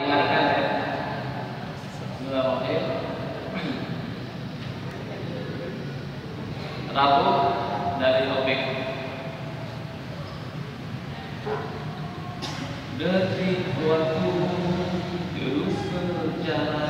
dengarkan ya. Bismillahirrahmanirrahim. Dari topik dari waktu terus berjalan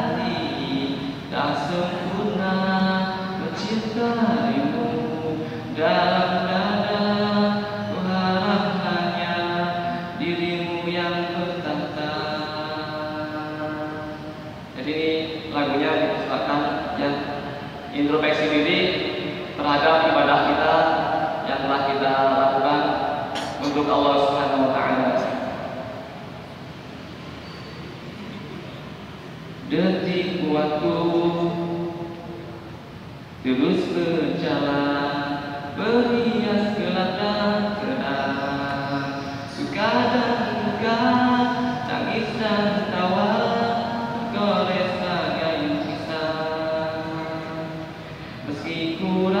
introspeksi diri terhadap ibadah kita yang telah kita lakukan untuk Allah Subhanahu wa taala. Detik waktu terus berjalan beri cultura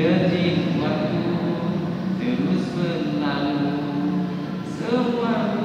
Jadi waktu terus berlalu Semua